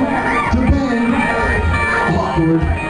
Japan. Awkward.